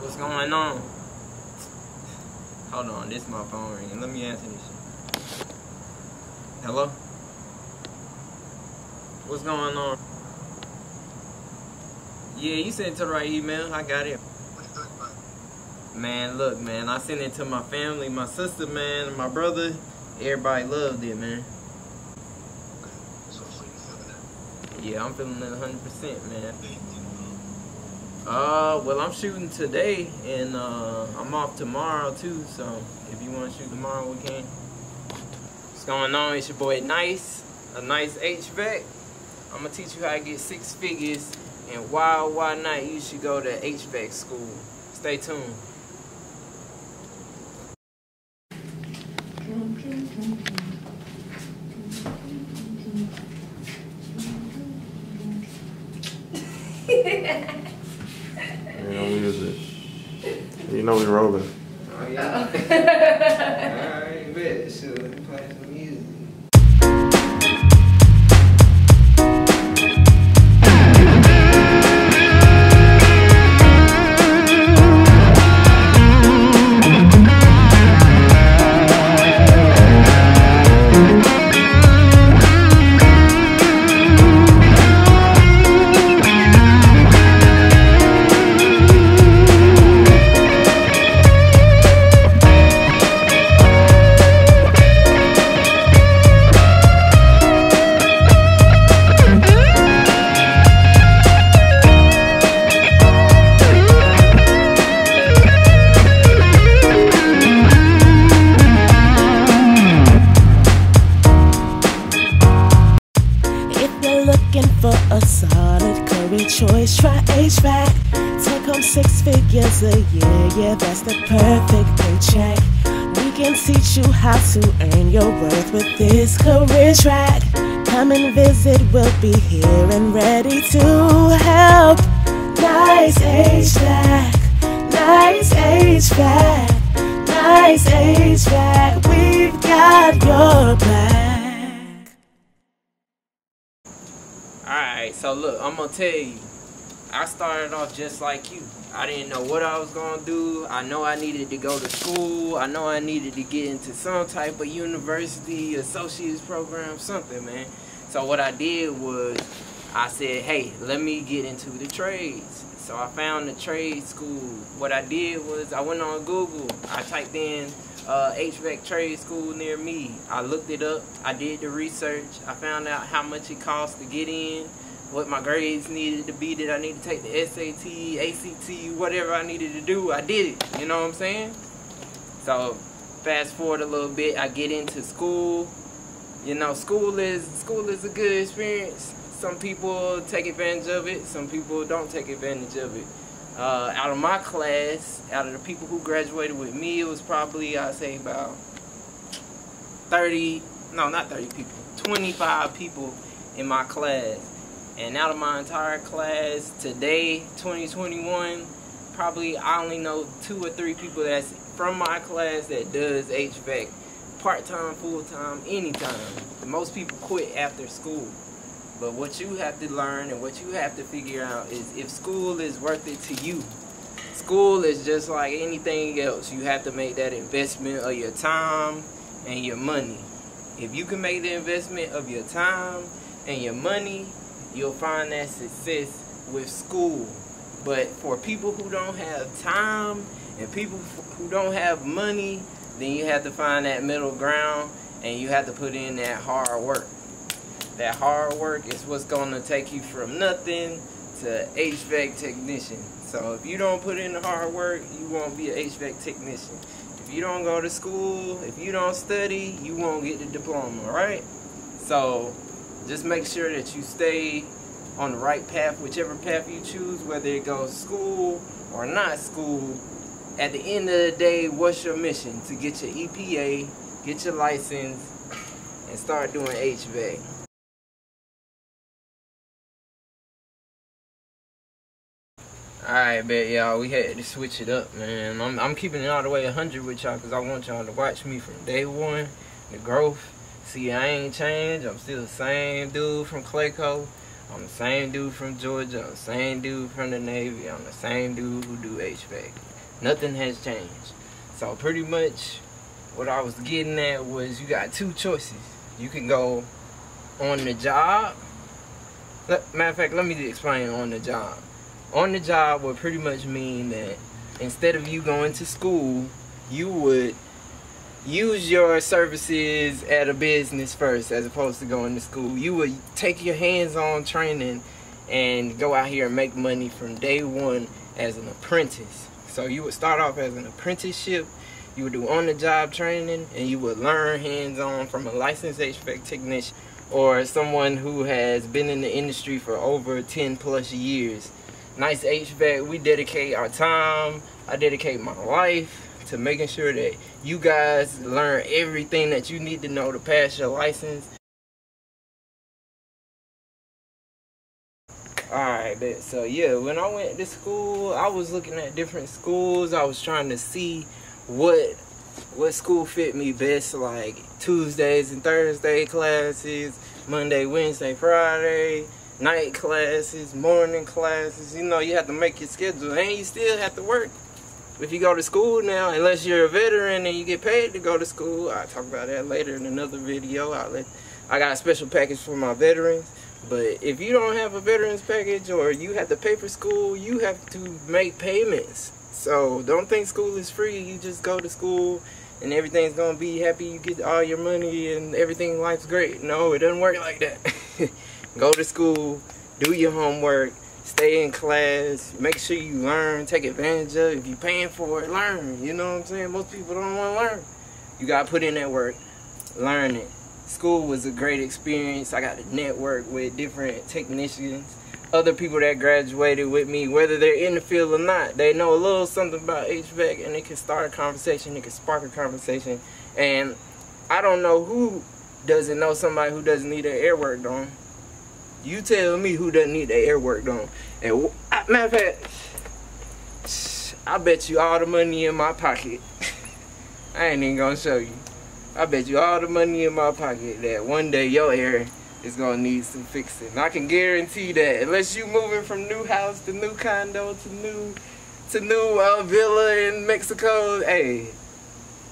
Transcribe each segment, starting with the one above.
What's going on? Hold on, this is my phone ringing. Let me answer this. Hello? What's going on? Yeah, you sent it to the right email. I got it. Man, look, man, I sent it to my family, my sister, man, my brother. Everybody loved it, man. Yeah, I'm feeling it 100%, man. Uh, well, I'm shooting today, and uh, I'm off tomorrow too. So if you want to shoot tomorrow, we can. What's going on? It's your boy Nice, a nice HVAC. I'm gonna teach you how to get six figures, and why why not? You should go to HVAC school. Stay tuned know music. You know we rolling. Oh yeah. Bet. Sure, play some music. Figures a year, yeah, that's the perfect paycheck. We can teach you how to earn your worth with this career track. Come and visit, we'll be here and ready to help. Nice age HVAC, nice age HVAC, nice age HVAC. We've got your back. Alright, so look, I'm gonna tell you. I started off just like you. I didn't know what I was gonna do. I know I needed to go to school. I know I needed to get into some type of university, associate's program, something, man. So what I did was I said, hey, let me get into the trades. So I found the trade school. What I did was I went on Google. I typed in uh, HVAC trade school near me. I looked it up. I did the research. I found out how much it costs to get in, what my grades needed to be. Did I need to take the SAT, ACT, whatever I needed to do? I did it. You know what I'm saying? So fast forward a little bit. I get into school. You know, school is school is a good experience. Some people take advantage of it. Some people don't take advantage of it. Uh, out of my class, out of the people who graduated with me, it was probably I'd say about 30, no, not 30 people, 25 people in my class. And out of my entire class today, 2021, probably I only know two or three people that's from my class that does HVAC part-time, full-time, anytime. Most people quit after school. But what you have to learn and what you have to figure out is if school is worth it to you. School is just like anything else. You have to make that investment of your time and your money. If you can make the investment of your time and your money, you'll find that success with school. But for people who don't have time and people who don't have money, then you have to find that middle ground and you have to put in that hard work. That hard work is what's going to take you from nothing to HVAC technician. So if you don't put in the hard work, you won't be an HVAC technician. If you don't go to school, if you don't study, you won't get the diploma, right? So just make sure that you stay on the right path, whichever path you choose, whether it goes school or not school. At the end of the day, what's your mission? To get your EPA, get your license, and start doing HVAC. Alright, bet y'all, we had to switch it up, man. I'm, I'm keeping it all the way 100 with y'all because I want y'all to watch me from day one, the growth. See, I ain't changed. I'm still the same dude from Clayco. I'm the same dude from Georgia. I'm the same dude from the Navy. I'm the same dude who do HVAC. Nothing has changed. So pretty much what I was getting at was you got two choices. You can go on the job. Matter of fact, let me explain on the job. On the job would pretty much mean that instead of you going to school, you would use your services at a business first as opposed to going to school. You would take your hands-on training and go out here and make money from day one as an apprentice. So you would start off as an apprenticeship, you would do on-the-job training, and you would learn hands-on from a licensed HVAC technician or someone who has been in the industry for over 10 plus years. Nice HVAC, we dedicate our time, I dedicate my life to making sure that you guys learn everything that you need to know to pass your license. Alright, so yeah, when I went to school, I was looking at different schools. I was trying to see what what school fit me best, like Tuesdays and Thursday classes, Monday, Wednesday, Friday, night classes, morning classes. You know, you have to make your schedule and you still have to work if you go to school now, unless you're a veteran and you get paid to go to school, I'll talk about that later in another video. I'll let, I got a special package for my veterans. But if you don't have a veterans package or you have to pay for school, you have to make payments. So don't think school is free. You just go to school and everything's gonna be happy. You get all your money and everything. Life's great. No, it doesn't work like that. go to school, do your homework, stay in class, make sure you learn, take advantage of it. If you're paying for it, learn. You know what I'm saying? Most people don't want to learn. You got to put in that work, learn it. School was a great experience. I got to network with different technicians, other people that graduated with me, whether they're in the field or not. They know a little something about HVAC and they can start a conversation, they can spark a conversation. And I don't know who doesn't know somebody who doesn't need their air worked on. You tell me who doesn't need their air worked on. And matter of fact, I bet you all the money in my pocket. I ain't even gonna show you. I bet you all the money in my pocket that one day your air is gonna need some fixing. I can guarantee that unless you moving from new house to new condo to new to new uh, villa in Mexico, hey,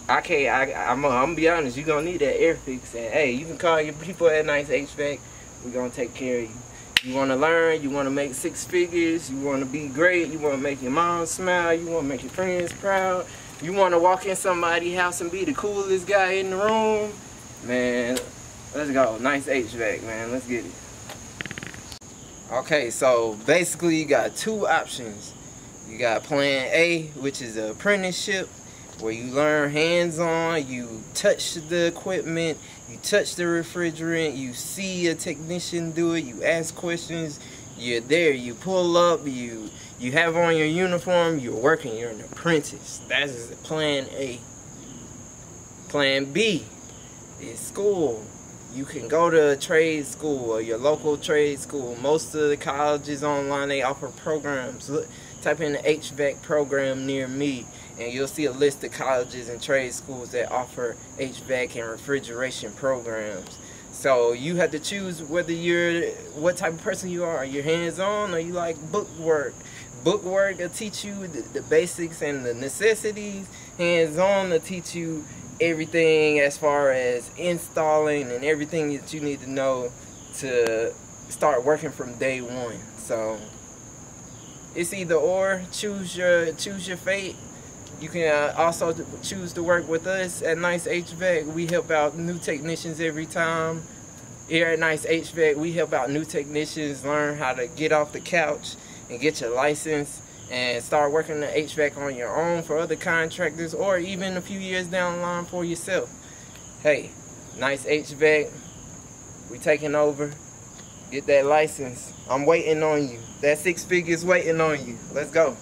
I can't. I, I'm, I'm gonna be honest. You gonna need that air fix. And hey, you can call your people at Nice HVAC. We're gonna take care of you. You wanna learn, you wanna make six figures, you wanna be great, you wanna make your mom smile, you wanna make your friends proud, you wanna walk in somebody's house and be the coolest guy in the room, man, let's go. Nice HVAC, man. Let's get it. Okay, so basically you got two options. You got plan A, which is an apprenticeship where you learn hands-on, you touch the equipment, you touch the refrigerant, you see a technician do it, you ask questions, you're there, you pull up, you you have on your uniform, you're working, you're an apprentice. That is plan A. Plan B is school. You can go to a trade school or your local trade school. Most of the colleges online, they offer programs. Look, type in the HVAC program near me and you'll see a list of colleges and trade schools that offer HVAC and refrigeration programs. So you have to choose whether you're what type of person you are. Are you hands-on or you like book work? Book work will teach you the, the basics and the necessities. Hands-on will teach you everything as far as installing and everything that you need to know to start working from day one. So it's either or. Choose your choose your fate you can uh, also choose to work with us at Nice HVAC. We help out new technicians every time. Here at Nice HVAC, we help out new technicians learn how to get off the couch and get your license and start working the HVAC on your own for other contractors or even a few years down the line for yourself. Hey, Nice HVAC, we taking over. Get that license. I'm waiting on you. That six figures waiting on you. Let's go.